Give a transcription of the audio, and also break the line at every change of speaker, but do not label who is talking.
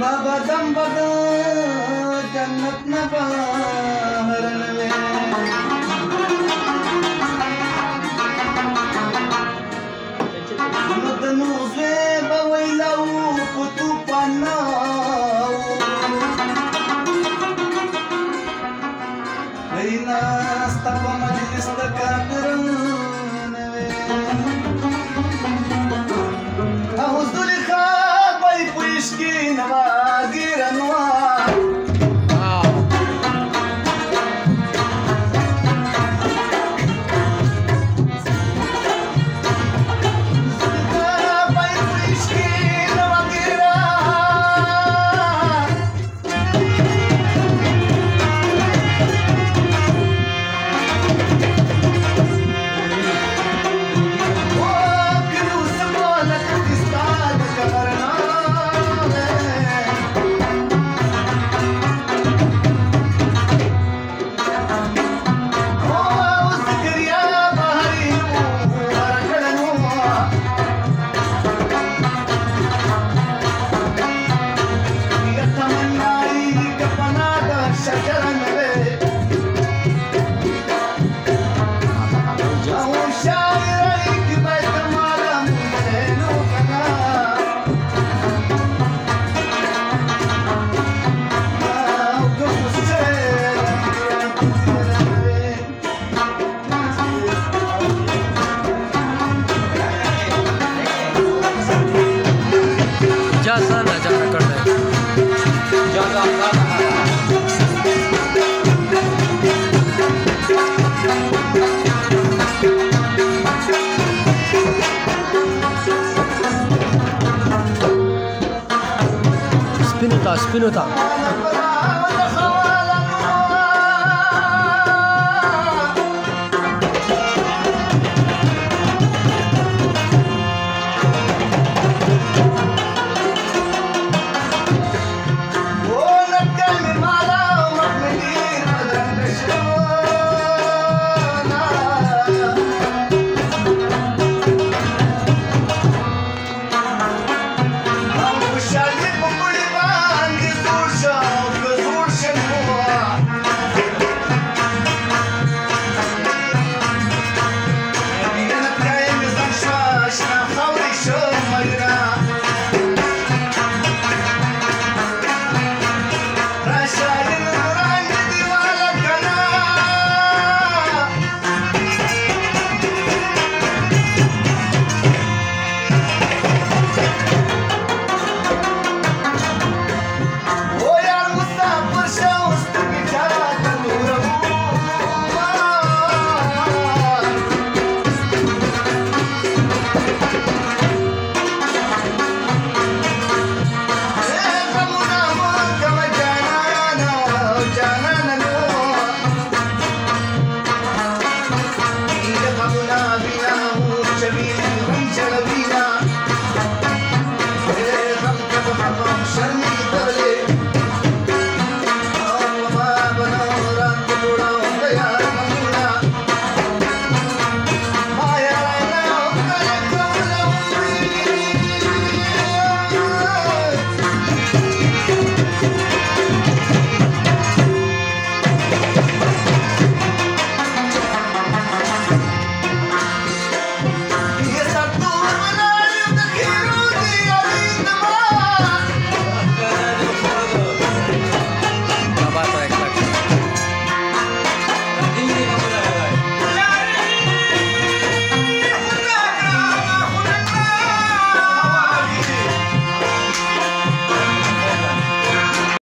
बाबा जम बदा जन्नत
नबा जाना कर स्पिन होता स्पिन होता।